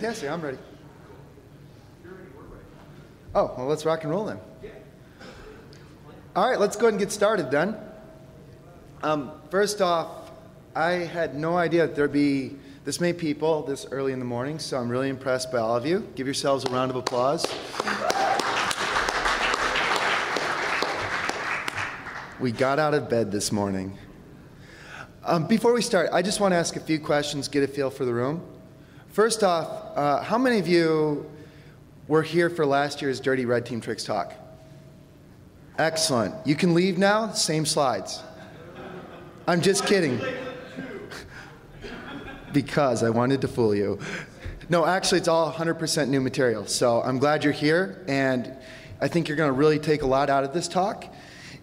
Fantastic, I'm ready. Oh, well, let's rock and roll then. All right, let's go ahead and get started then. Um, first off, I had no idea that there'd be this many people this early in the morning, so I'm really impressed by all of you. Give yourselves a round of applause. We got out of bed this morning. Um, before we start, I just want to ask a few questions, get a feel for the room. First off, uh, how many of you were here for last year's Dirty Red Team Tricks talk? Excellent. You can leave now, same slides. I'm just kidding. because I wanted to fool you. No, actually, it's all 100% new material. So I'm glad you're here, and I think you're going to really take a lot out of this talk.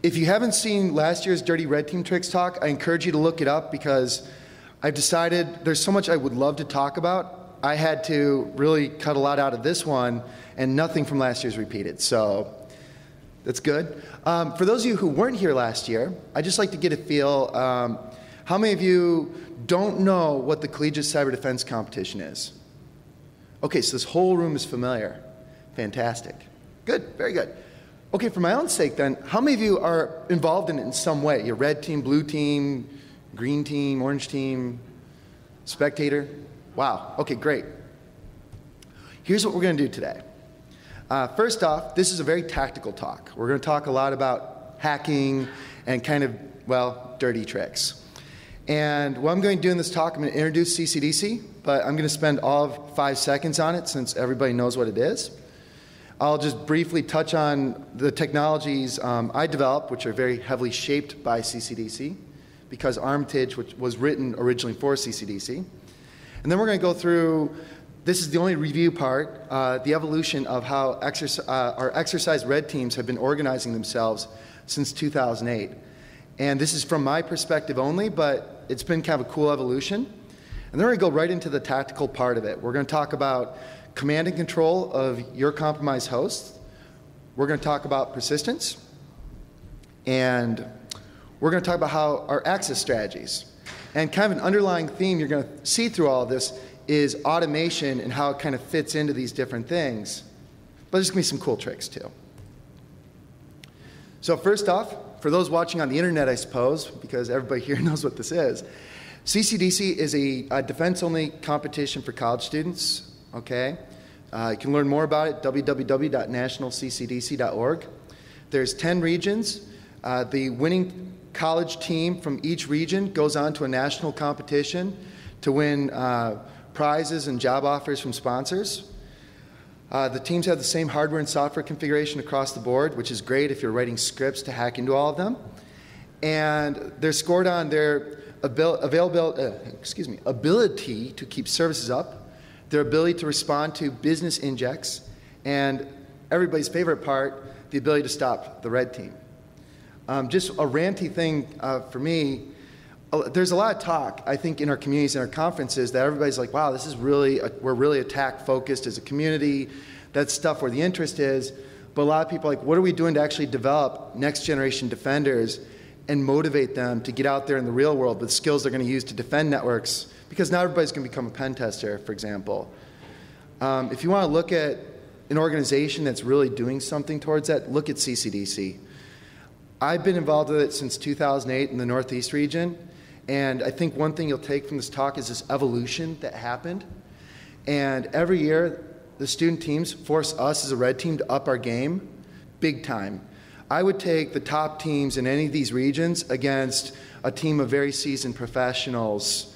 If you haven't seen last year's Dirty Red Team Tricks talk, I encourage you to look it up because I've decided there's so much I would love to talk about, I had to really cut a lot out of this one, and nothing from last year's repeated. So that's good. Um, for those of you who weren't here last year, I'd just like to get a feel. Um, how many of you don't know what the Collegiate Cyber Defense Competition is? Okay, so this whole room is familiar. Fantastic. Good, very good. Okay, for my own sake, then, how many of you are involved in it in some way? Your red team, blue team, green team, orange team, spectator? Wow, okay, great. Here's what we're going to do today. Uh, first off, this is a very tactical talk. We're going to talk a lot about hacking and kind of, well, dirty tricks. And what I'm going to do in this talk, I'm going to introduce CCDC, but I'm going to spend all of five seconds on it since everybody knows what it is. I'll just briefly touch on the technologies um, I developed, which are very heavily shaped by CCDC, because Armitage, which was written originally for CCDC. And then we're going to go through this is the only review part uh, the evolution of how uh, our exercise red teams have been organizing themselves since 2008. And this is from my perspective only, but it's been kind of a cool evolution. And then we're going to go right into the tactical part of it. We're going to talk about command and control of your compromised host. We're going to talk about persistence. And we're going to talk about how our access strategies. And kind of an underlying theme you're going to see through all this is automation and how it kind of fits into these different things. But there's going to be some cool tricks too. So, first off, for those watching on the internet, I suppose, because everybody here knows what this is, CCDC is a, a defense only competition for college students. Okay? Uh, you can learn more about it www.nationalccdc.org. There's 10 regions. Uh, the winning college team from each region goes on to a national competition to win uh, prizes and job offers from sponsors. Uh, the teams have the same hardware and software configuration across the board, which is great if you're writing scripts to hack into all of them. And they're scored on their availability, uh, excuse me, ability to keep services up, their ability to respond to business injects, and everybody's favorite part, the ability to stop the red team. Um, just a ranty thing uh, for me. Uh, there's a lot of talk, I think, in our communities and our conferences that everybody's like, "Wow, this is really a, we're really attack focused as a community." That's stuff where the interest is. But a lot of people are like, "What are we doing to actually develop next generation defenders and motivate them to get out there in the real world with skills they're going to use to defend networks?" Because not everybody's going to become a pen tester, for example. Um, if you want to look at an organization that's really doing something towards that, look at CCDC. I've been involved with it since 2008 in the Northeast region, and I think one thing you'll take from this talk is this evolution that happened. And every year, the student teams force us as a red team to up our game big time. I would take the top teams in any of these regions against a team of very seasoned professionals,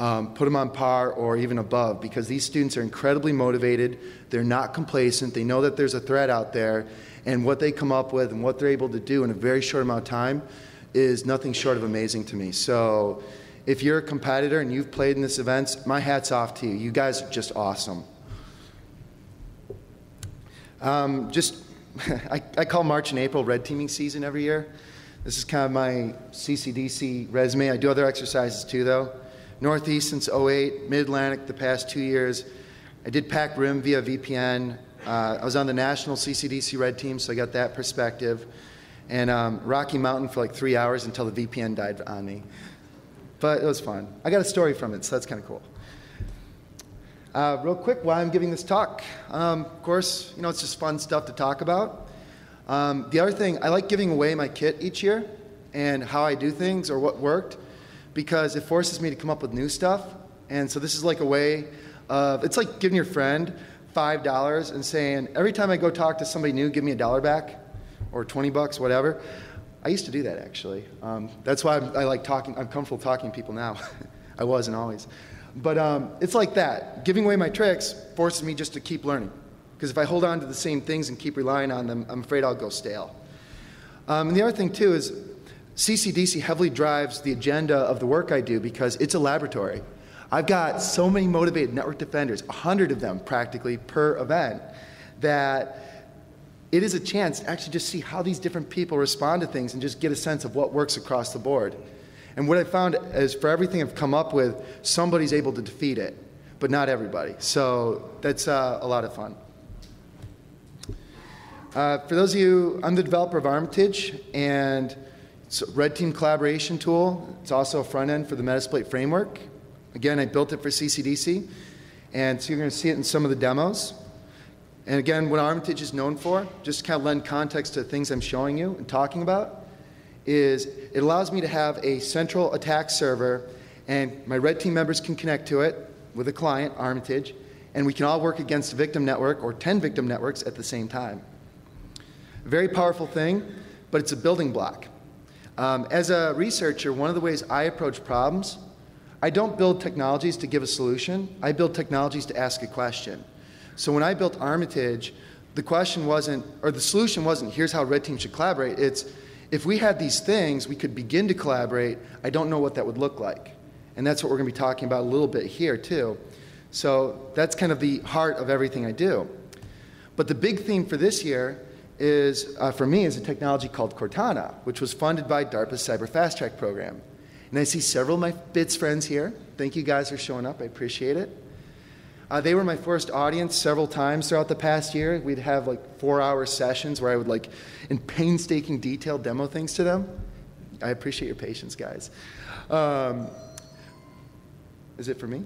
um, put them on par or even above, because these students are incredibly motivated. They're not complacent. They know that there's a threat out there, and what they come up with and what they're able to do in a very short amount of time is nothing short of amazing to me. So if you're a competitor and you've played in this event, my hat's off to you. You guys are just awesome. Um, just, I, I call March and April red teaming season every year. This is kind of my CCDC resume. I do other exercises too, though. Northeast since 08, Mid Atlantic the past two years. I did pack rim via VPN. Uh, I was on the national CCDC red team, so I got that perspective. And um, Rocky Mountain for like three hours until the VPN died on me. But it was fun. I got a story from it, so that's kind of cool. Uh, real quick, why I'm giving this talk. Um, of course, you know, it's just fun stuff to talk about. Um, the other thing, I like giving away my kit each year and how I do things or what worked because it forces me to come up with new stuff. And so this is like a way of, it's like giving your friend $5 and saying, every time I go talk to somebody new, give me a dollar back or 20 bucks, whatever. I used to do that actually. Um, that's why I'm, I like talking, I'm comfortable talking to people now. I wasn't always. But um, it's like that. Giving away my tricks forces me just to keep learning. Because if I hold on to the same things and keep relying on them, I'm afraid I'll go stale. Um, and the other thing, too, is CCDC heavily drives the agenda of the work I do because it's a laboratory. I've got so many motivated network defenders, 100 of them practically per event, that it is a chance to actually just see how these different people respond to things and just get a sense of what works across the board. And what I found is for everything I've come up with, somebody's able to defeat it, but not everybody. So that's uh, a lot of fun. Uh, for those of you, I'm the developer of Armitage, and it's a red team collaboration tool. It's also a front end for the Metasploit framework. Again, I built it for CCDC, and so you're going to see it in some of the demos. And again, what Armitage is known for, just to kind of lend context to the things I'm showing you and talking about, is it allows me to have a central attack server, and my red team members can connect to it with a client, Armitage, and we can all work against a victim network or 10 victim networks at the same time. Very powerful thing, but it's a building block. Um, as a researcher, one of the ways I approach problems, I don't build technologies to give a solution, I build technologies to ask a question. So when I built Armitage, the question wasn't, or the solution wasn't, here's how red team should collaborate. It's, if we had these things, we could begin to collaborate. I don't know what that would look like. And that's what we're going to be talking about a little bit here, too. So that's kind of the heart of everything I do. But the big theme for this year is, uh, for me, is a technology called Cortana, which was funded by DARPA's Cyber Fast Track program. And I see several of my BITS friends here. Thank you guys for showing up. I appreciate it. Uh, they were my first audience several times throughout the past year. We'd have like four hour sessions where I would like in painstaking detail demo things to them. I appreciate your patience, guys. Um, is it for me?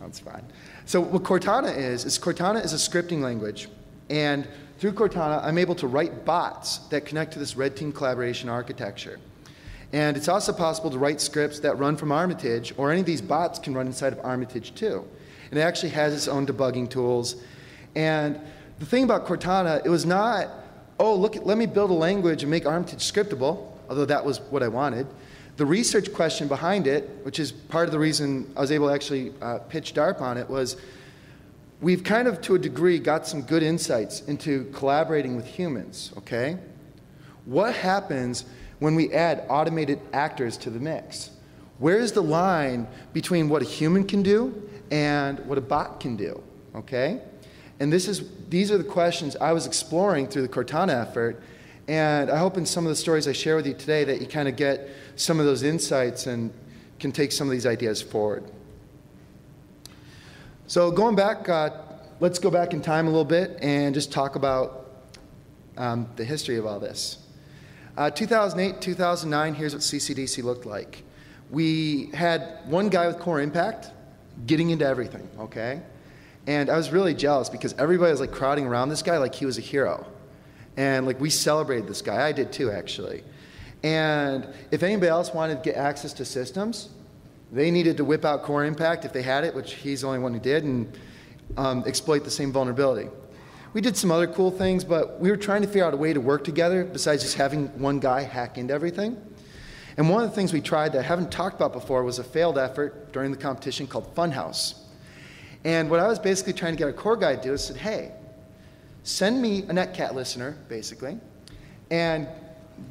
That's fine. So what Cortana is, is Cortana is a scripting language. And through Cortana, I'm able to write bots that connect to this red team collaboration architecture. And it's also possible to write scripts that run from Armitage, or any of these bots can run inside of Armitage too. And it actually has its own debugging tools. And the thing about Cortana, it was not, oh, look, let me build a language and make Armitage scriptable, although that was what I wanted. The research question behind it, which is part of the reason I was able to actually uh, pitch DARP on it, was we've kind of, to a degree, got some good insights into collaborating with humans, okay? What happens when we add automated actors to the mix? Where is the line between what a human can do and what a bot can do, okay? And this is, these are the questions I was exploring through the Cortana effort, and I hope in some of the stories I share with you today that you kind of get some of those insights and can take some of these ideas forward. So going back, uh, let's go back in time a little bit and just talk about um, the history of all this. Uh, 2008, 2009, here's what CCDC looked like. We had one guy with core impact getting into everything, okay? And I was really jealous because everybody was like crowding around this guy like he was a hero. And like we celebrated this guy. I did too, actually. And if anybody else wanted to get access to systems, they needed to whip out Core Impact if they had it, which he's the only one who did, and um, exploit the same vulnerability. We did some other cool things, but we were trying to figure out a way to work together besides just having one guy hack into everything. And one of the things we tried that I haven't talked about before was a failed effort during the competition called Funhouse. And what I was basically trying to get a core guy to do is said, hey, send me a Netcat listener, basically, and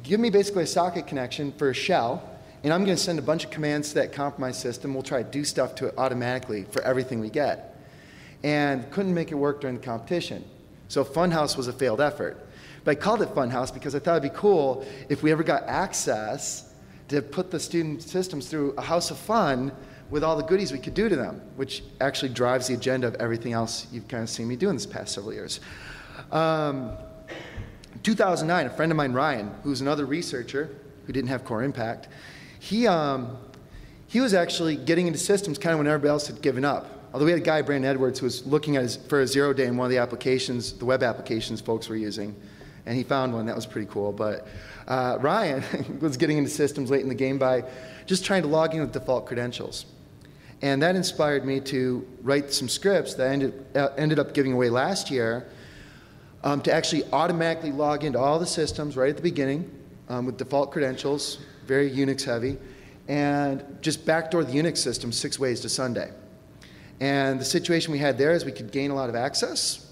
give me basically a socket connection for a shell, and I'm going to send a bunch of commands to that compromised system. We'll try to do stuff to it automatically for everything we get. And couldn't make it work during the competition. So Funhouse was a failed effort. But I called it Funhouse because I thought it'd be cool if we ever got access to put the student systems through a house of fun with all the goodies we could do to them, which actually drives the agenda of everything else you've kind of seen me do in this past several years. Um, 2009, a friend of mine, Ryan, who's another researcher who didn't have core impact, he, um, he was actually getting into systems kind of when everybody else had given up. Although we had a guy, Brandon Edwards, who was looking at his, for a zero day in one of the applications, the web applications folks were using, and he found one that was pretty cool. But uh, Ryan was getting into systems late in the game by just trying to log in with default credentials. And that inspired me to write some scripts that I ended, uh, ended up giving away last year um, to actually automatically log into all the systems right at the beginning um, with default credentials, very Unix heavy, and just backdoor the Unix system six ways to Sunday. And the situation we had there is we could gain a lot of access.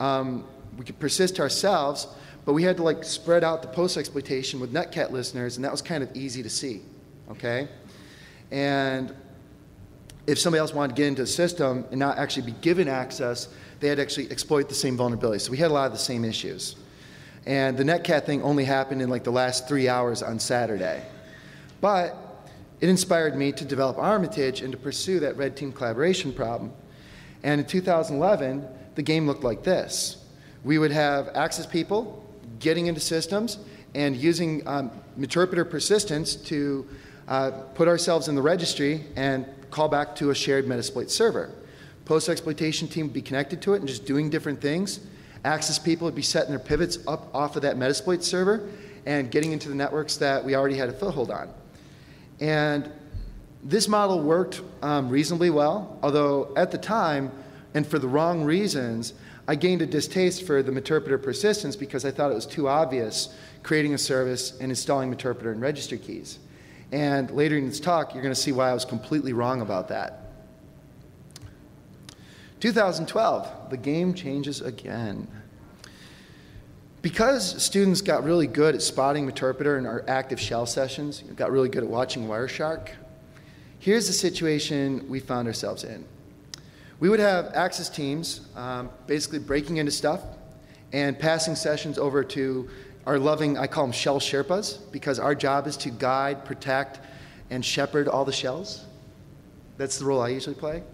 Um, we could persist ourselves, but we had to like spread out the post exploitation with Netcat listeners, and that was kind of easy to see. Okay? And if somebody else wanted to get into the system and not actually be given access, they had to actually exploit the same vulnerabilities. So we had a lot of the same issues. And the Netcat thing only happened in like the last three hours on Saturday. But it inspired me to develop Armitage and to pursue that red team collaboration problem. And in 2011, the game looked like this. We would have access people getting into systems and using um, interpreter persistence to uh, put ourselves in the registry and call back to a shared Metasploit server. Post exploitation team would be connected to it and just doing different things. Access people would be setting their pivots up off of that Metasploit server and getting into the networks that we already had a foothold on. And this model worked um, reasonably well, although at the time, and for the wrong reasons, I gained a distaste for the Meterpreter persistence because I thought it was too obvious creating a service and installing Meterpreter and registry keys. And later in this talk, you're going to see why I was completely wrong about that. 2012, the game changes again. Because students got really good at spotting Meterpreter in our active shell sessions, got really good at watching Wireshark, here's the situation we found ourselves in. We would have access teams um, basically breaking into stuff and passing sessions over to our loving, I call them shell Sherpas, because our job is to guide, protect, and shepherd all the shells. That's the role I usually play.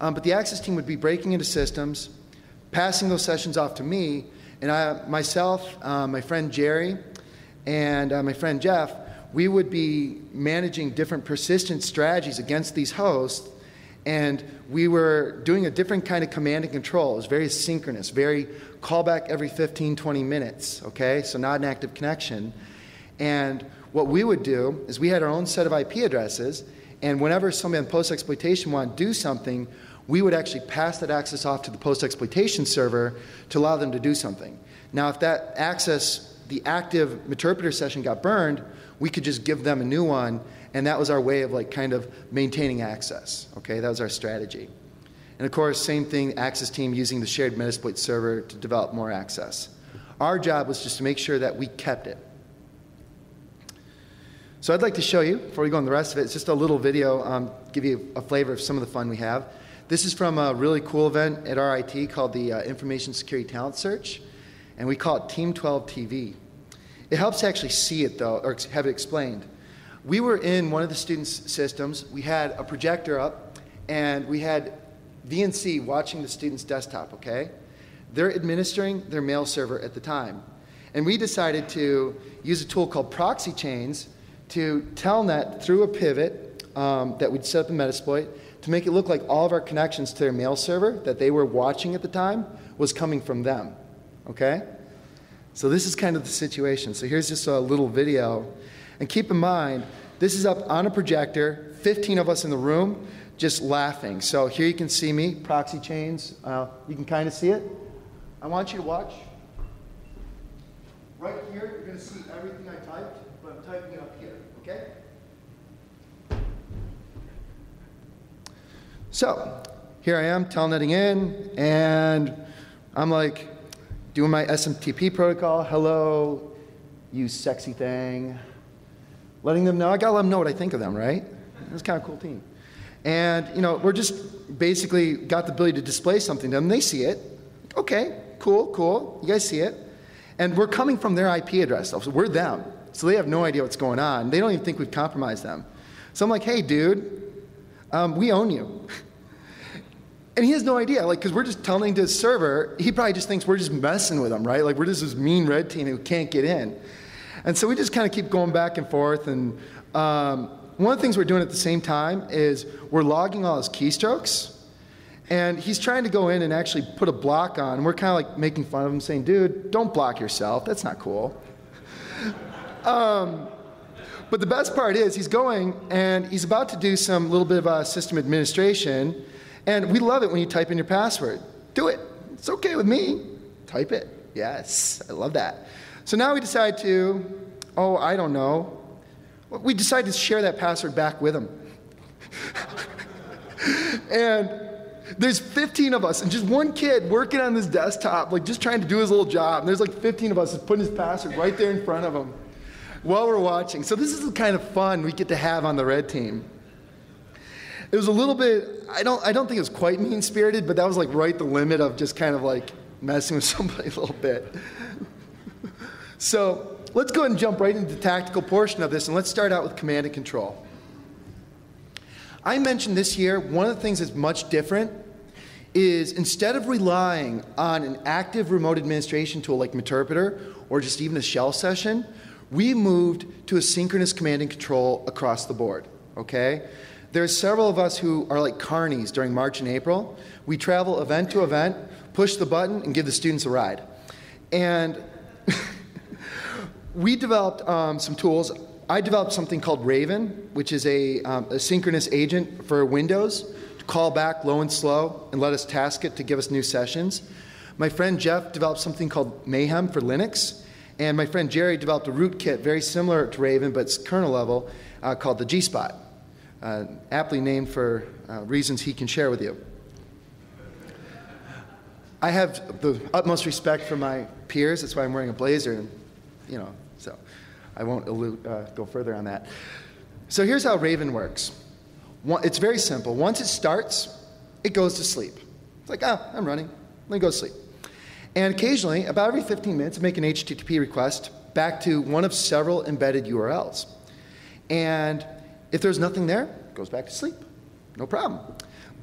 Um, but the access team would be breaking into systems, passing those sessions off to me, and I, myself, uh, my friend Jerry, and uh, my friend Jeff, we would be managing different persistent strategies against these hosts, and we were doing a different kind of command and control. It was very synchronous, very callback every 15, 20 minutes, okay? So not an active connection. And what we would do is we had our own set of IP addresses, and whenever somebody on post exploitation wanted to do something, we would actually pass that access off to the post exploitation server to allow them to do something. Now, if that access, the active interpreter session got burned, we could just give them a new one, and that was our way of like kind of maintaining access. Okay, that was our strategy. And of course, same thing, access team using the shared Metasploit server to develop more access. Our job was just to make sure that we kept it. So I'd like to show you, before we go on the rest of it, it's just a little video, um, give you a flavor of some of the fun we have. This is from a really cool event at RIT called the uh, Information Security Talent Search, and we call it Team 12 TV. It helps to actually see it, though, or have it explained. We were in one of the students' systems, we had a projector up, and we had VNC watching the student's desktop, okay? They're administering their mail server at the time. And we decided to use a tool called proxy chains to telnet through a pivot um, that we'd set up in Metasploit to make it look like all of our connections to their mail server that they were watching at the time was coming from them, okay? So this is kind of the situation. So here's just a little video. And keep in mind, this is up on a projector, 15 of us in the room just laughing. So here you can see me, proxy chains. Uh, you can kind of see it. I want you to watch. Right here, you're going to see everything I typed, but I'm typing it up here, okay? So here I am telnetting in, and I'm like doing my SMTP protocol. Hello, you sexy thing. Letting them know, I gotta let them know what I think of them, right? It's kind of cool team. And, you know, we're just basically got the ability to display something to them. They see it. Okay, cool, cool. You guys see it. And we're coming from their IP address. So we're them. So they have no idea what's going on. They don't even think we've compromised them. So I'm like, hey, dude, um, we own you. And he has no idea, like, because we're just telling to his server, he probably just thinks we're just messing with him, right? Like, we're just this mean red team who can't get in. And so we just kind of keep going back and forth. And um, one of the things we're doing at the same time is we're logging all his keystrokes. And he's trying to go in and actually put a block on. And we're kind of like making fun of him, saying, dude, don't block yourself. That's not cool. um, but the best part is he's going and he's about to do some little bit of uh, system administration. And we love it when you type in your password. Do it. It's okay with me. Type it. Yes, I love that. So now we decide to, oh, I don't know. We decide to share that password back with him. and there's 15 of us, and just one kid working on this desktop, like just trying to do his little job. And there's like 15 of us just putting his password right there in front of him while we're watching. So this is the kind of fun we get to have on the red team. It was a little bit, I don't, I don't think it was quite mean spirited, but that was like right the limit of just kind of like messing with somebody a little bit. so let's go ahead and jump right into the tactical portion of this, and let's start out with command and control. I mentioned this year, one of the things that's much different is instead of relying on an active remote administration tool like Meterpreter or just even a shell session, we moved to a synchronous command and control across the board, okay? There's several of us who are like carnies during March and April. We travel event to event, push the button, and give the students a ride. And we developed um, some tools. I developed something called Raven, which is a, um, a synchronous agent for Windows to call back low and slow and let us task it to give us new sessions. My friend Jeff developed something called Mayhem for Linux. And my friend Jerry developed a rootkit very similar to Raven, but it's kernel level, uh, called the G Spot, uh, aptly named for uh, reasons he can share with you. I have the utmost respect for my peers. That's why I'm wearing a blazer, and you know, so I won't uh, go further on that. So here's how Raven works. One, it's very simple. Once it starts, it goes to sleep. It's like, ah, I'm running. Let me go to sleep. And occasionally, about every 15 minutes, make an HTTP request back to one of several embedded URLs. And if there's nothing there, it goes back to sleep. No problem.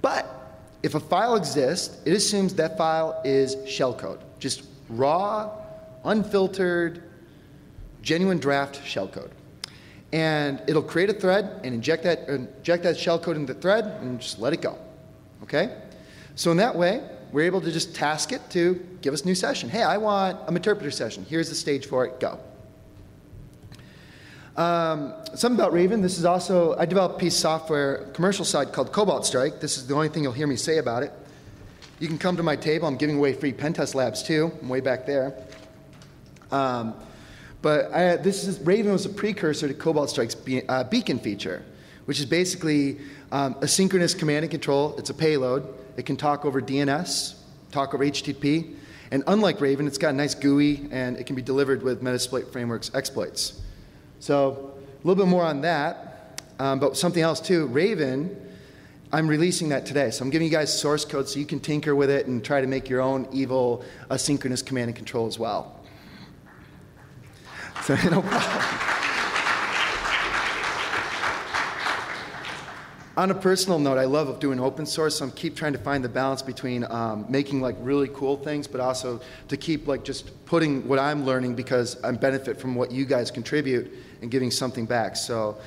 But if a file exists, it assumes that file is shellcode, just raw, unfiltered, genuine draft shellcode. And it'll create a thread and inject that, inject that shellcode into the thread and just let it go. Okay? So in that way, we're able to just task it to give us new session. Hey, I want a Meterpreter session. Here's the stage for it. Go. Um, something about Raven. This is also, I developed piece of software, commercial side called Cobalt Strike. This is the only thing you'll hear me say about it. You can come to my table. I'm giving away free pen test labs too. I'm way back there. Um, but I, this is, Raven was a precursor to Cobalt Strike's be, uh, beacon feature, which is basically um, a synchronous command and control. It's a payload it can talk over DNS, talk over HTTP, and unlike Raven, it's got a nice GUI and it can be delivered with Metasploit Framework's exploits. So a little bit more on that, um, but something else too. Raven, I'm releasing that today, so I'm giving you guys source code so you can tinker with it and try to make your own evil asynchronous command and control as well. So no problem. on a personal note, I love doing open source, so I'm keep trying to find the balance between um, making like really cool things, but also to keep like just putting what I'm learning because I benefit from what you guys contribute and giving something back. So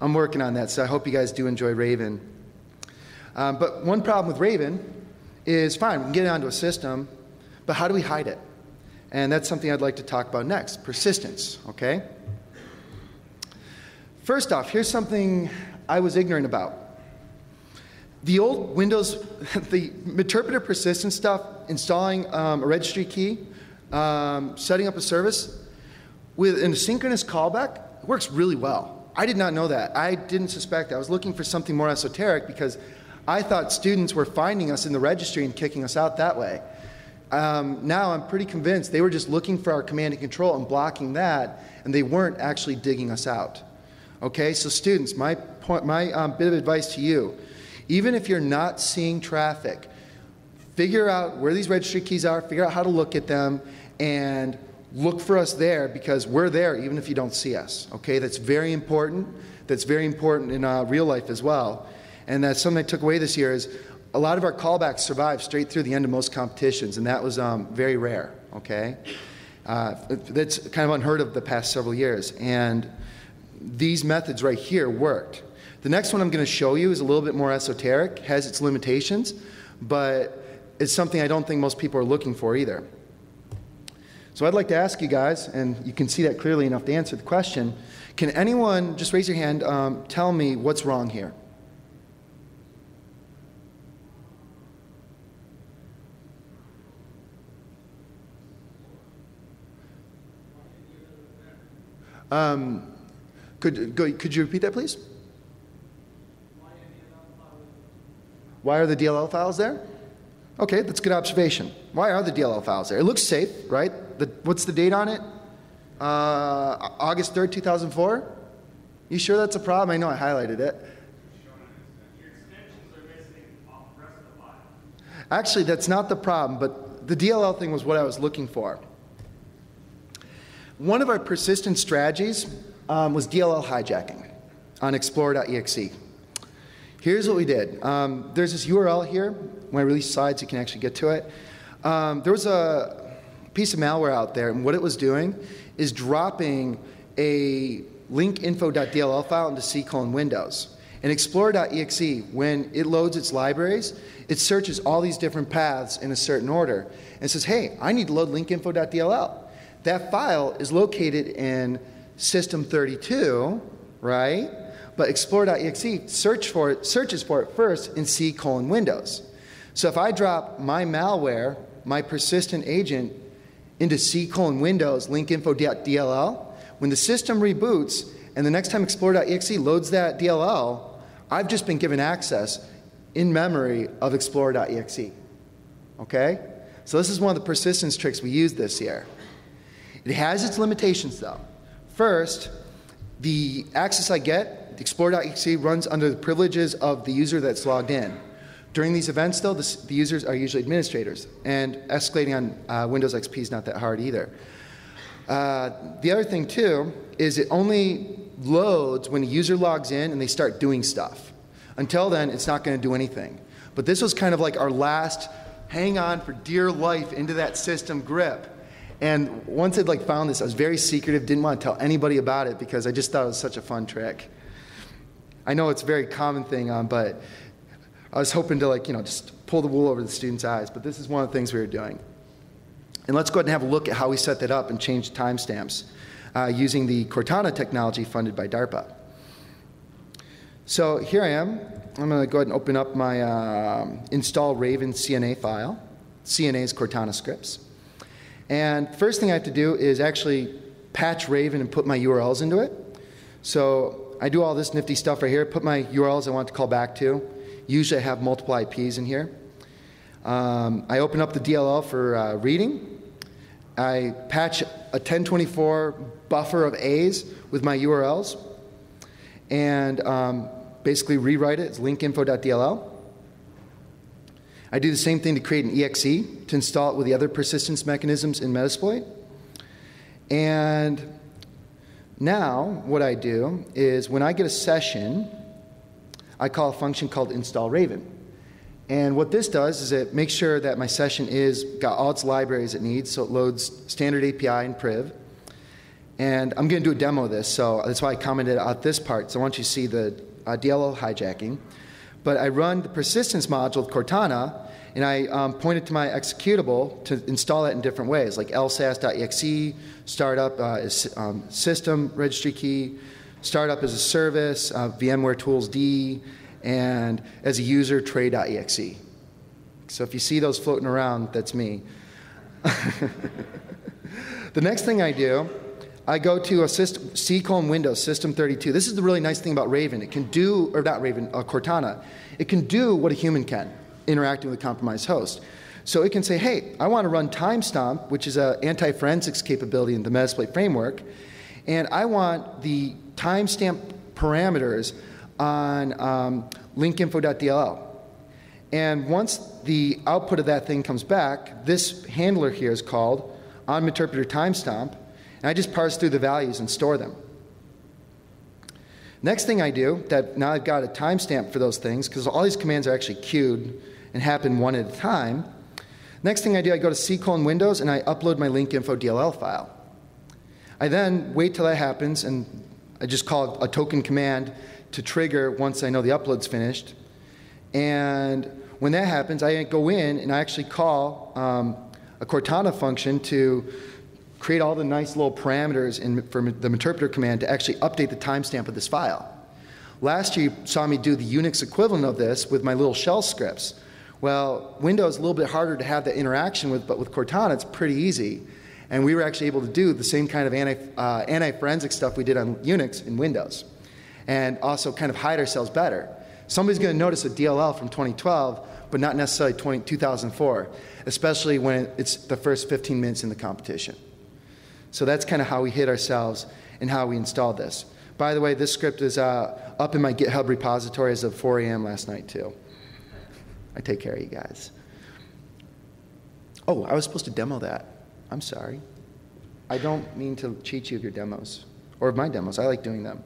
I'm working on that. So I hope you guys do enjoy Raven. Um, but one problem with Raven is fine, we can get it onto a system, but how do we hide it? And that's something I'd like to talk about next persistence, okay? First off, here's something I was ignorant about. The old Windows, the interpreter persistence stuff, installing um, a registry key, um, setting up a service with an asynchronous callback works really well. I did not know that. I didn't suspect. That. I was looking for something more esoteric because I thought students were finding us in the registry and kicking us out that way. Um, now I'm pretty convinced they were just looking for our command and control and blocking that, and they weren't actually digging us out. Okay, so students, my, point, my um, bit of advice to you even if you're not seeing traffic, figure out where these registry keys are, figure out how to look at them, and look for us there because we're there even if you don't see us. Okay, that's very important. That's very important in uh, real life as well. And that's something I took away this year is a lot of our callbacks survive straight through the end of most competitions, and that was um, very rare. Okay, uh, that's kind of unheard of the past several years, and these methods right here worked. The next one I'm going to show you is a little bit more esoteric, has its limitations, but it's something I don't think most people are looking for either. So I'd like to ask you guys, and you can see that clearly enough to answer the question can anyone, just raise your hand, um, tell me what's wrong here? Um, could, could you repeat that, please? Why are the DLL files there? Okay, that's a good observation. Why are the DLL files there? It looks safe, right? The, what's the date on it? Uh, August 3rd, 2004? You sure that's a problem? I know I highlighted it. Actually, that's not the problem, but the DLL thing was what I was looking for. One of our persistent strategies um, was DLL hijacking on explorer.exe. Here's what we did. Um, there's this URL here. When I release slides, you can actually get to it. Um, there was a piece of malware out there, and what it was doing is dropping a linkinfo.dll file into C colon Windows. And Explorer.exe, when it loads its libraries, it searches all these different paths in a certain order and says, hey, I need to load linkinfo.dll. That file is located in system32, right? But Explorer.exe search for it, searches for it first in C colon Windows. So if I drop my malware, my persistent agent, into C colon Windows linkinfo.dll, when the system reboots and the next time Explorer.exe loads that DLL, I've just been given access in memory of Explorer.exe. Okay? So this is one of the persistence tricks we use this year. It has its limitations though. First, the access I get Explorer.exe runs under the privileges of the user that's logged in. During these events, though, the, the users are usually administrators, and escalating on uh, Windows XP is not that hard either. Uh, the other thing, too, is it only loads when a user logs in and they start doing stuff. Until then, it's not going to do anything. But this was kind of like our last hang on for dear life into that system grip. And once I'd like found this, I was very secretive, didn't want to tell anybody about it because I just thought it was such a fun trick. I know it's a very common thing, um, but I was hoping to like, you know, just pull the wool over the students' eyes, but this is one of the things we were doing. And let's go ahead and have a look at how we set that up and change timestamps uh, using the Cortana technology funded by DARPA. So here I am. I'm going to go ahead and open up my uh, install Raven CNA file. CNA is Cortana scripts. And first thing I have to do is actually patch Raven and put my URLs into it. So I do all this nifty stuff right here, put my URLs I want to call back to. Usually I have multiple IPs in here. Um, I open up the DLL for uh, reading. I patch a 1024 buffer of A's with my URLs and um, basically rewrite it. It's linkinfo.dll. I do the same thing to create an exe to install it with the other persistence mechanisms in Metasploit. And now, what I do is when I get a session, I call a function called install Raven. And what this does is it makes sure that my session is got all its libraries it needs, so it loads standard API and priv. And I'm going to do a demo of this, so that's why I commented out this part. So I want you to see the uh, DLL hijacking. But I run the persistence module with Cortana, and I um, pointed to my executable to install it in different ways, like lsas.exe, startup uh, is um, system registry key, startup as a service, uh, VMware Tools D, and as a user, tray.exe. So if you see those floating around, that's me. the next thing I do, I go to a system, C Windows System 32. This is the really nice thing about Raven. It can do, or not Raven, uh, Cortana. It can do what a human can interacting with a compromised host. So it can say, hey, I want to run timestamp, which is an anti-forensics capability in the Metasploit framework, and I want the timestamp parameters on um, linkinfo.dll. And once the output of that thing comes back, this handler here is called onInterpreter timestamp, and I just parse through the values and store them. Next thing I do, that now I've got a timestamp for those things, because all these commands are actually queued and happen one at a time. Next thing I do, I go to C colon Windows and I upload my linkinfo DLL file. I then wait till that happens and I just call a token command to trigger once I know the upload's finished. And when that happens, I go in and I actually call um, a Cortana function to create all the nice little parameters in, for the interpreter command to actually update the timestamp of this file. Last year, you saw me do the Unix equivalent of this with my little shell scripts. Well, Windows is a little bit harder to have that interaction with, but with Cortana, it's pretty easy. And we were actually able to do the same kind of anti, uh, anti-forensic stuff we did on Unix in Windows. And also kind of hide ourselves better. Somebody's going to notice a DLL from 2012, but not necessarily 20, 2004, especially when it's the first 15 minutes in the competition. So that's kind of how we hit ourselves and how we installed this. By the way, this script is uh, up in my GitHub repository as of 4 a.m. last night, too. I take care of you guys. Oh, I was supposed to demo that. I'm sorry. I don't mean to cheat you of your demos or of my demos. I like doing them.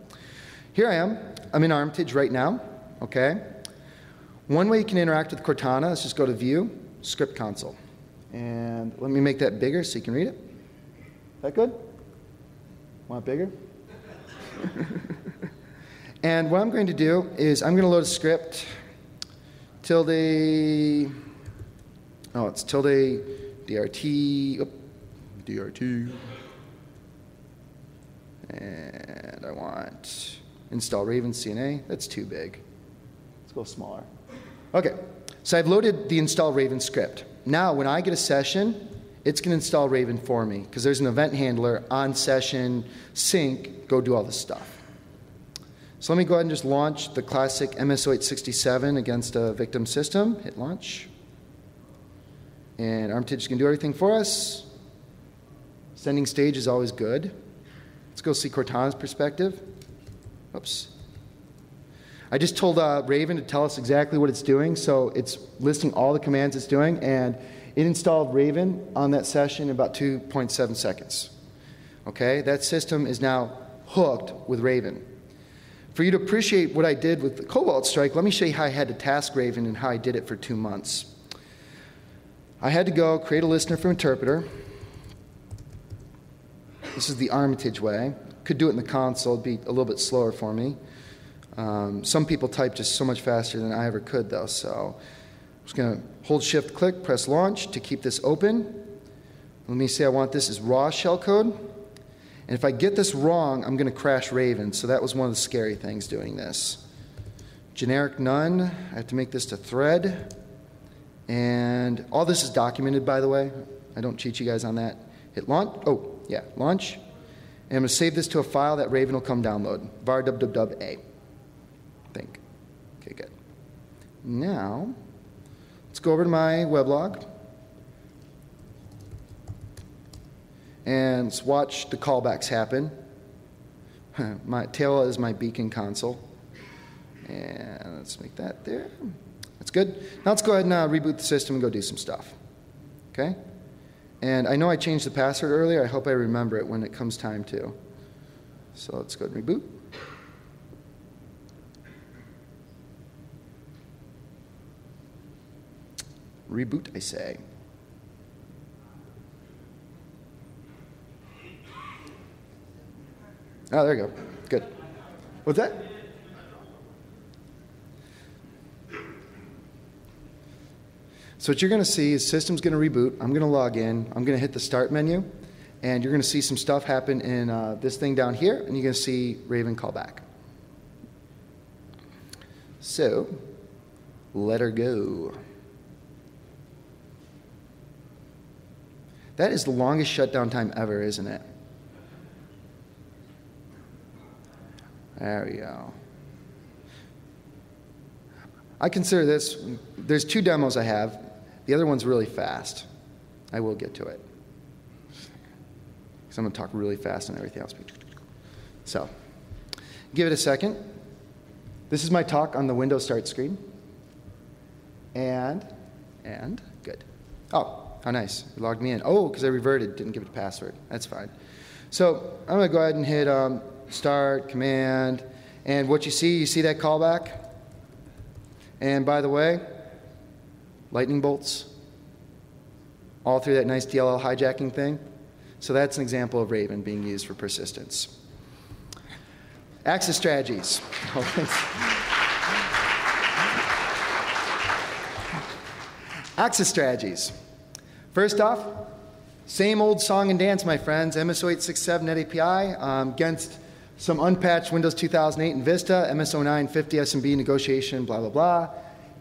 Here I am. I'm in Armitage right now, okay? One way you can interact with Cortana is just go to View, Script Console. And let me make that bigger so you can read it. That good? Want bigger? and what I'm going to do is I'm going to load a script tilde, oh, it's tilde DRT, oh, DRT. And I want install Raven CNA. That's too big. Let's go smaller. Okay, so I've loaded the install Raven script. Now, when I get a session, it's going to install Raven for me because there's an event handler on session sync, go do all this stuff. So let me go ahead and just launch the classic MS-0867 against a victim system. Hit launch. And Armitage can do everything for us. Sending stage is always good. Let's go see Cortana's perspective. Oops. I just told uh, Raven to tell us exactly what it's doing, so it's listing all the commands it's doing, and it installed Raven on that session in about 2.7 seconds. Okay, that system is now hooked with Raven. For you to appreciate what I did with the Cobalt Strike, let me show you how I had to task Raven and how I did it for two months. I had to go create a listener for interpreter. This is the Armitage way. Could do it in the console, it'd be a little bit slower for me. Um, some people type just so much faster than I ever could, though, so just going to hold shift click, press launch to keep this open. Let me say I want this as raw shellcode. And if I get this wrong, I'm going to crash Raven. So that was one of the scary things doing this. Generic none. I have to make this to thread. And all this is documented, by the way. I don't cheat you guys on that. Hit launch. Oh, yeah, launch. And I'm going to save this to a file that Raven will come download. var www a. Think. Okay, good. Now, go over to my weblog. and watch the callbacks happen. My tail is my beacon console. And let's make that there. That's good. Now let's go ahead and uh, reboot the system and go do some stuff. Okay? And I know I changed the password earlier. I hope I remember it when it comes time to. So let's go and reboot. Reboot, I say. Oh, there you go. Good. What's that? So what you're going to see is system's going to reboot. I'm going to log in. I'm going to hit the start menu, and you're going to see some stuff happen in uh, this thing down here, and you're going to see Raven callback. So let her go. That is the longest shutdown time ever, isn't it? There we go. I consider this, there's two demos I have. The other one's really fast. I will get to it. Because I'm going to talk really fast on everything else. So, give it a second. This is my talk on the Windows Start screen. And, and, good. Oh, how nice. You logged me in. Oh, because I reverted, didn't give it a password. That's fine. So, I'm going to go ahead and hit um, start, command, and what you see, you see that callback? And by the way, lightning bolts all through that nice DLL hijacking thing. So that's an example of Raven being used for persistence. Access strategies. Access strategies. First off, same old song and dance, my friends. MSO867 NetAPI um, against some unpatched Windows 2008 and Vista, MS0950 SMB negotiation, blah, blah, blah,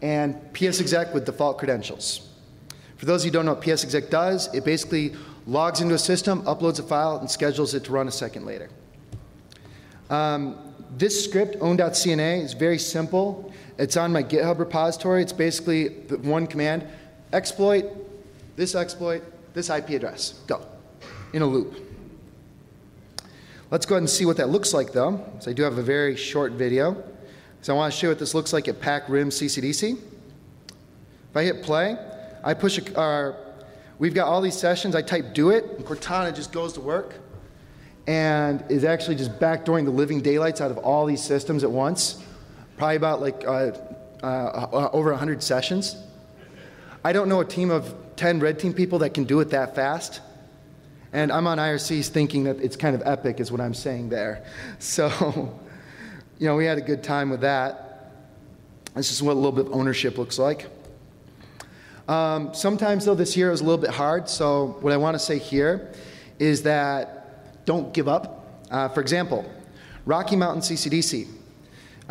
and PSExec with default credentials. For those of you who don't know what PSExec does, it basically logs into a system, uploads a file, and schedules it to run a second later. Um, this script, own.cna, is very simple. It's on my GitHub repository. It's basically one command exploit, this exploit, this IP address. Go. In a loop. Let's go ahead and see what that looks like, though. So I do have a very short video. So I want to show you what this looks like at PAC-RIM CCDC. If I hit play, I push a, uh, we've got all these sessions. I type do it, and Cortana just goes to work and is actually just backdooring the living daylights out of all these systems at once. Probably about like uh, uh, uh over 100 sessions. I don't know a team of 10 red team people that can do it that fast. And I'm on IRCs thinking that it's kind of epic, is what I'm saying there. So, you know, we had a good time with that. This is what a little bit of ownership looks like. Um, sometimes, though, this year was a little bit hard. So, what I want to say here is that don't give up. Uh, for example, Rocky Mountain CCDC,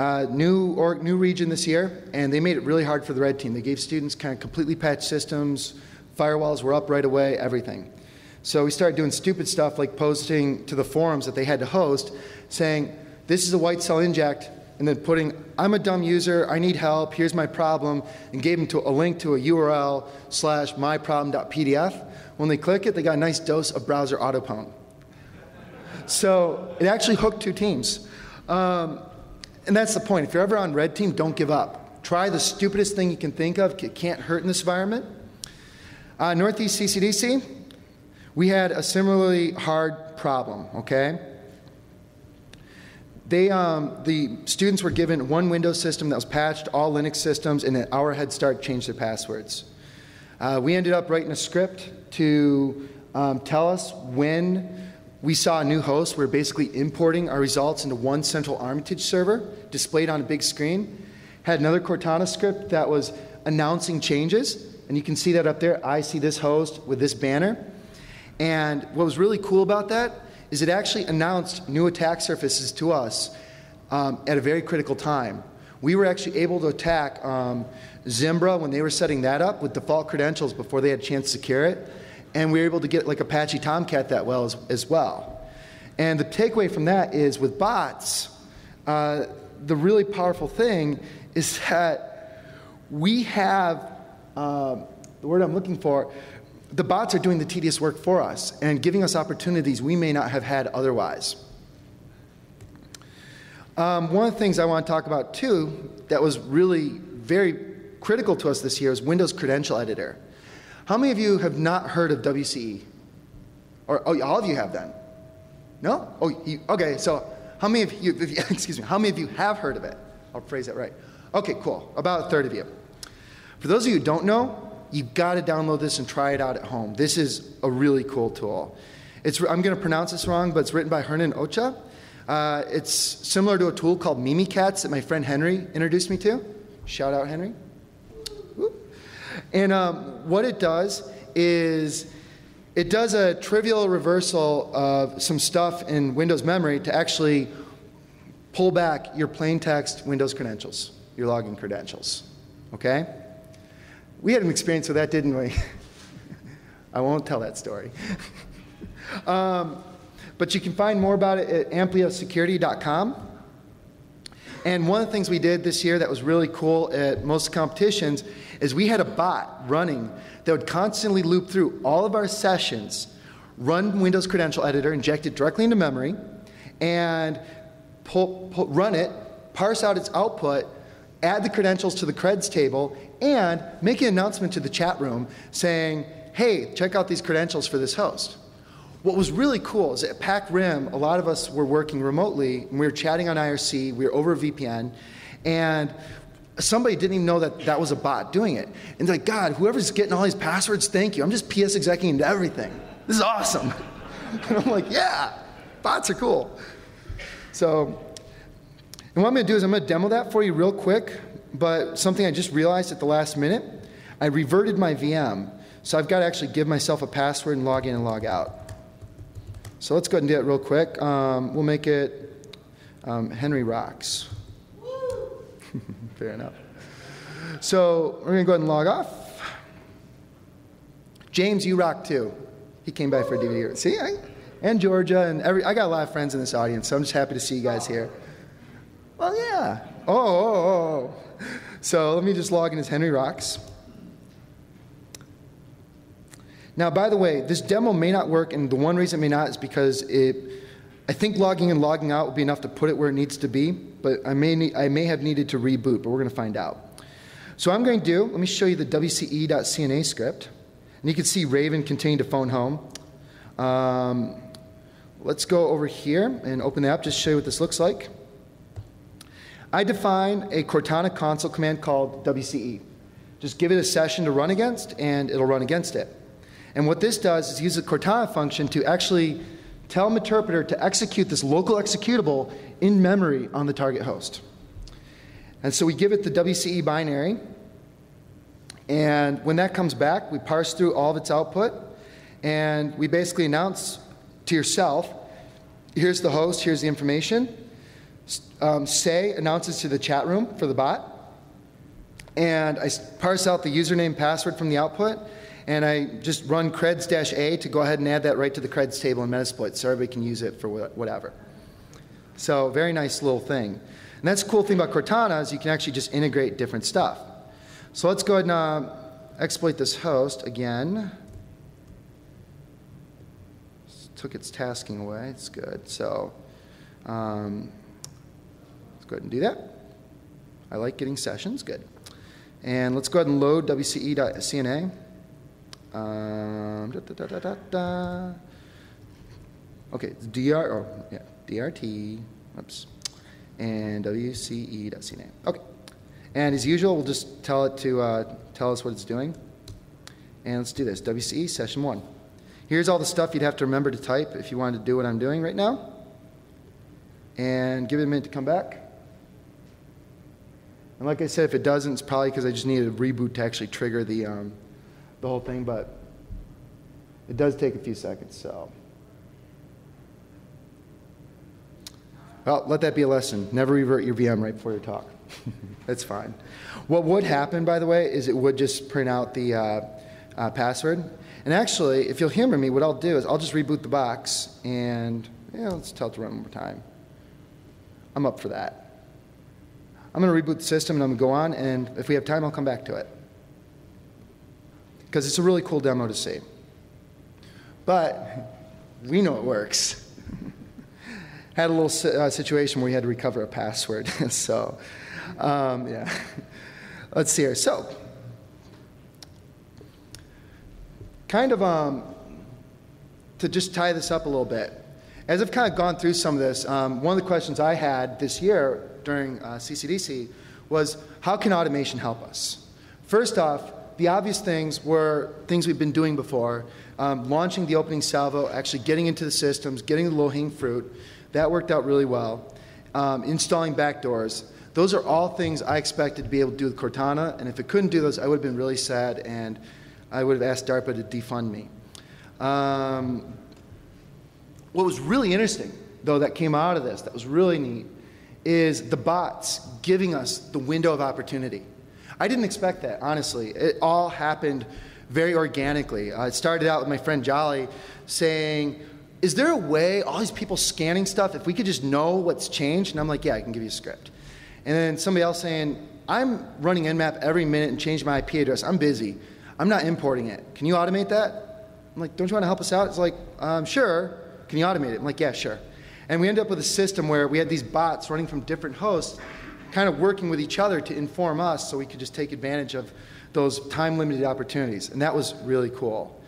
uh, new new region this year, and they made it really hard for the red team. They gave students kind of completely patched systems, firewalls were up right away, everything. So we started doing stupid stuff like posting to the forums that they had to host saying, This is a white cell inject, and then putting, I'm a dumb user, I need help, here's my problem, and gave them to a link to a URL slash myproblem.pdf. When they click it, they got a nice dose of browser autopwn. So it actually hooked two teams. Um, and that's the point. If you're ever on red team, don't give up. Try the stupidest thing you can think of. It can't hurt in this environment. Uh, Northeast CCDC, we had a similarly hard problem, okay? They, um, the students were given one Windows system that was patched, all Linux systems, and an hour head start changed their passwords. Uh, we ended up writing a script to um, tell us when we saw a new host. We are basically importing our results into one central Armitage server displayed on a big screen. Had another Cortana script that was announcing changes, and you can see that up there. I see this host with this banner. And what was really cool about that is it actually announced new attack surfaces to us um, at a very critical time. We were actually able to attack um, Zimbra when they were setting that up with default credentials before they had a chance to secure it. And we were able to get like Apache Tomcat that well as, as well. And the takeaway from that is with bots, uh, the really powerful thing is that we have uh, the word I'm looking for the bots are doing the tedious work for us and giving us opportunities we may not have had otherwise. Um, one of the things I want to talk about too that was really very critical to us this year is Windows Credential Editor. How many of you have not heard of WCE? Or oh, all of you have then? No? Oh, you, okay. So how many of you? Excuse me. How many of you have heard of it? I'll phrase that right. Okay, cool. About a third of you. For those of you who don't know, you've got to download this and try it out at home. This is a really cool tool. It's, I'm going to pronounce this wrong, but it's written by Hernan Ocha. Uh, it's similar to a tool called Mimikatz that my friend Henry introduced me to. Shout out, Henry. And um, what it does is it does a trivial reversal of some stuff in Windows memory to actually pull back your plain text Windows credentials, your login credentials. Okay? We had an experience with that, didn't we? I won't tell that story. um, but you can find more about it at ampliasecurity.com. And one of the things we did this year that was really cool at most competitions is we had a bot running that would constantly loop through all of our sessions, run Windows Credential Editor, inject it directly into memory, and pull, pull, run it, parse out its output, add the credentials to the creds table, and make an announcement to the chat room saying, hey, check out these credentials for this host. What was really cool is at PAC-RIM, a lot of us were working remotely, and we were chatting on IRC, we were over VPN, and somebody didn't even know that that was a bot doing it. And they're like, God, whoever's getting all these passwords, thank you. I'm just PS executing into everything. This is awesome. and I'm like, yeah, bots are cool. So, and what I'm going to do is I'm going to demo that for you real quick but something I just realized at the last minute. I reverted my VM. So I've got to actually give myself a password and log in and log out. So let's go ahead and do it real quick. Um, we'll make it um, Henry Rocks. Fair enough. So we're going to go ahead and log off. James, you rock too. He came by for a DVD. See, I, and Georgia, and every, I got a lot of friends in this audience, so I'm just happy to see you guys here. Well, yeah. Oh, oh, oh, oh. So let me just log in as Henry Rocks. Now, by the way, this demo may not work, and the one reason it may not is because it, I think logging and logging out will be enough to put it where it needs to be, but I may, need, I may have needed to reboot, but we're going to find out. So I'm going to do, let me show you the wce.cna script. And you can see Raven continue to phone home. Um, let's go over here and open the app, just show you what this looks like. I define a Cortana console command called WCE. Just give it a session to run against, and it'll run against it. And what this does is use the Cortana function to actually tell Meterpreter to execute this local executable in memory on the target host. And so we give it the WCE binary, and when that comes back, we parse through all of its output, and we basically announce to yourself here's the host, here's the information. Um, say announces to the chat room for the bot, and I parse out the username password from the output, and I just run creds-a to go ahead and add that right to the creds table in Metasploit so everybody can use it for whatever. So very nice little thing. And that's the cool thing about Cortana is you can actually just integrate different stuff. So let's go ahead and uh, exploit this host again. Took its tasking away. It's good. So um, let's go ahead and do that. I like getting sessions. Good. And let's go ahead and load wce.cna. Um, da, da, da, da, Okay, dr, oh, yeah, drt, oops, and wce.cna. Okay, and as usual, we'll just tell it to uh, tell us what it's doing. And let's do this, WCE session one. Here's all the stuff you'd have to remember to type if you wanted to do what I'm doing right now. And give it a minute to come back. And like I said, if it doesn't, it's probably because I just needed a reboot to actually trigger the, um, the whole thing, but it does take a few seconds, so. Well, let that be a lesson. Never revert your VM right before your talk. That's fine. What would happen, by the way, is it would just print out the uh, uh, password. And actually, if you'll humor me, what I'll do is I'll just reboot the box and yeah, let's tell it to run one more time. I'm up for that. I'm going to reboot the system and I'm going to go on, and if we have time, I'll come back to it because it's a really cool demo to see. But we know it works. Had a little uh, situation where we had to recover a password. so, um, yeah. Let's see here. So, kind of um, to just tie this up a little bit. As I've kind of gone through some of this, um, one of the questions I had this year during uh, CCDC was how can automation help us? First off, the obvious things were things we've been doing before um, launching the opening salvo, actually getting into the systems, getting the low hanging fruit. That worked out really well. Um, installing backdoors. Those are all things I expected to be able to do with Cortana, and if it couldn't do those, I would have been really sad and I would have asked DARPA to defund me. Um, what was really interesting, though, that came out of this, that was really neat, is the bots giving us the window of opportunity. I didn't expect that, honestly. It all happened very organically. Uh, it started out with my friend Jolly saying, Is there a way, all these people scanning stuff, if we could just know what's changed? And I'm like, Yeah, I can give you a script. And then somebody else saying, I'm running Nmap every minute and changing my IP address. I'm busy. I'm not importing it. Can you automate that? I'm like, Don't you want to help us out? It's like, um, Sure. Can you automate it? I'm like, Yeah, sure. And we ended up with a system where we had these bots running from different hosts kind of working with each other to inform us so we could just take advantage of those time limited opportunities. And that was really cool.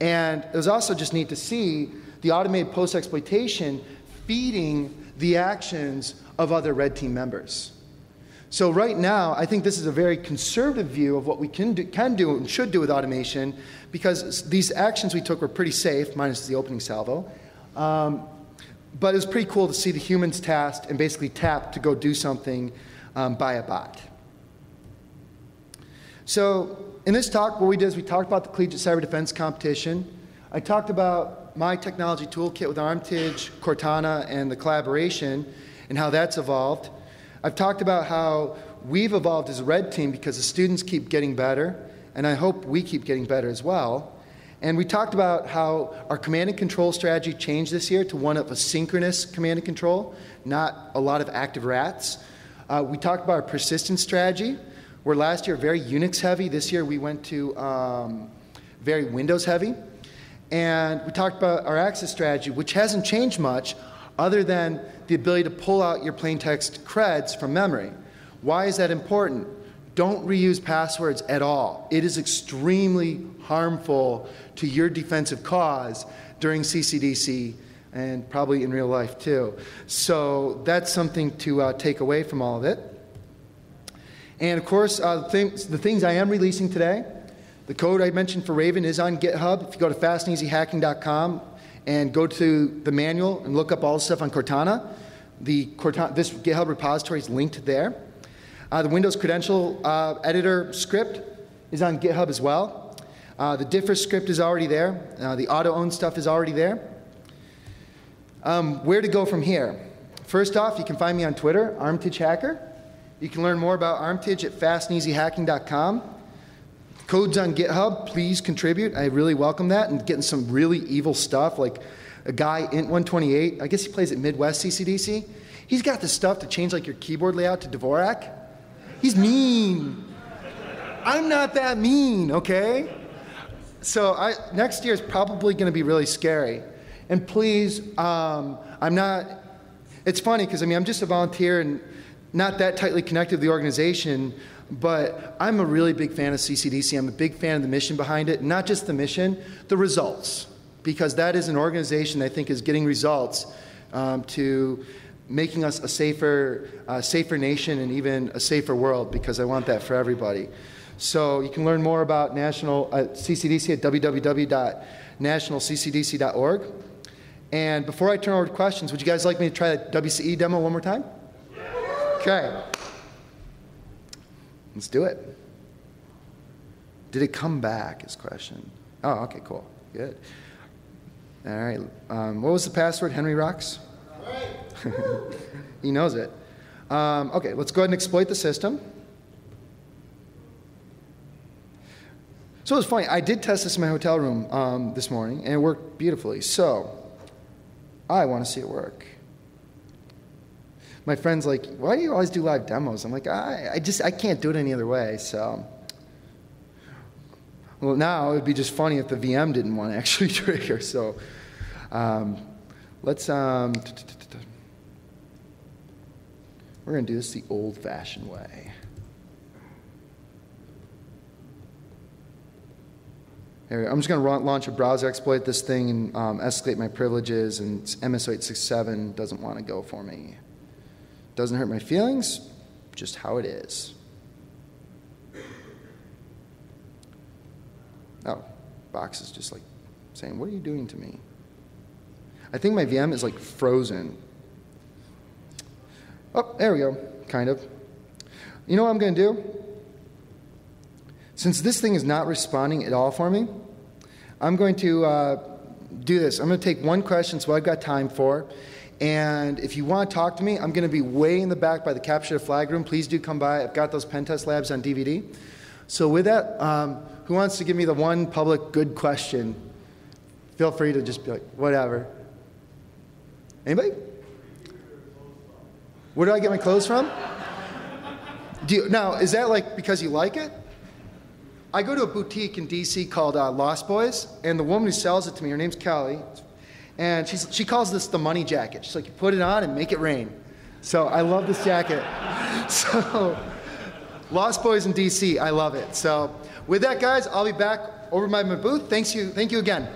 And it was also just neat to see the automated post exploitation feeding the actions of other red team members. So, right now, I think this is a very conservative view of what we can do, can do and should do with automation because these actions we took were pretty safe, minus the opening salvo. Um, but it was pretty cool to see the humans tasked and basically tapped to go do something um, by a bot. So, in this talk, what we did is we talked about the Collegiate Cyber Defense Competition. I talked about my technology toolkit with Armitage, Cortana, and the collaboration and how that's evolved. I've talked about how we've evolved as a red team because the students keep getting better, and I hope we keep getting better as well. And we talked about how our command and control strategy changed this year to one of asynchronous command and control, not a lot of active rats. Uh, we talked about our persistence strategy, where last year very Unix heavy. This year we went to um, very Windows heavy. And we talked about our access strategy, which hasn't changed much other than the ability to pull out your plain text creds from memory. Why is that important? Don't reuse passwords at all. It is extremely harmful to your defensive cause during CCDC and probably in real life too. So that's something to uh, take away from all of it. And of course, uh, the, things, the things I am releasing today, the code I mentioned for Raven is on GitHub. If you go to fastandeasyhacking.com and go to the manual and look up all the stuff on Cortana, the Cortana, this GitHub repository is linked there. Uh, the Windows credential uh, editor script is on GitHub as well. Uh, the differ script is already there. Uh, the auto own stuff is already there. Um, where to go from here? First off, you can find me on Twitter, Armitage Hacker. You can learn more about Armitage at fastandeasyhacking.com. Code's on GitHub. Please contribute. I really welcome that. And getting some really evil stuff like a guy, Int128, I guess he plays at Midwest CCDC. He's got the stuff to change like your keyboard layout to Dvorak. He's mean. I'm not that mean, okay? So I, next year is probably going to be really scary. And please, um, I'm not, it's funny because I mean, I'm just a volunteer and not that tightly connected to the organization, but I'm a really big fan of CCDC. I'm a big fan of the mission behind it, not just the mission, the results, because that is an organization I think is getting results um, to making us a safer, uh, safer nation and even a safer world because I want that for everybody. So you can learn more about national uh, CCDC at www.nationalccdc.org. And before I turn over to questions, would you guys like me to try the WCE demo one more time? Okay. Let's do it. Did it come back? Is question. Oh, okay, cool, good. All right. Um, what was the password? Henry Rocks. he knows it. Um, okay, let's go ahead and exploit the system. So it was funny. I did test this in my hotel room um, this morning, and it worked beautifully. So I want to see it work. My friend's like, "Why do you always do live demos?" I'm like, "I, I just I can't do it any other way." So, well, now it would be just funny if the VM didn't want to actually trigger. So, um, let's um, we're going to do this the old fashioned way. I'm just going to launch a browser exploit this thing and um, escalate my privileges, and MS867 doesn't want to go for me. Doesn't hurt my feelings, just how it is. Oh, box is just like saying, What are you doing to me? I think my VM is like frozen. Oh, there we go, kind of. You know what I'm going to do? Since this thing is not responding at all for me, I'm going to uh, do this. I'm going to take one question, so I've got time for. And if you want to talk to me, I'm going to be way in the back by the capture the flag room. Please do come by. I've got those pen test labs on DVD. So with that, um, who wants to give me the one public good question? Feel free to just be like, whatever. Anybody? Where do I get my clothes from? Do you, now, is that like because you like it? I go to a boutique in DC called uh, Lost Boys, and the woman who sells it to me, her name's Kelly, and she's, she calls this the money jacket. She's like, you put it on and make it rain. So I love this jacket. so, Lost Boys in DC, I love it. So, with that, guys, I'll be back over by my booth. Thanks you, thank you again.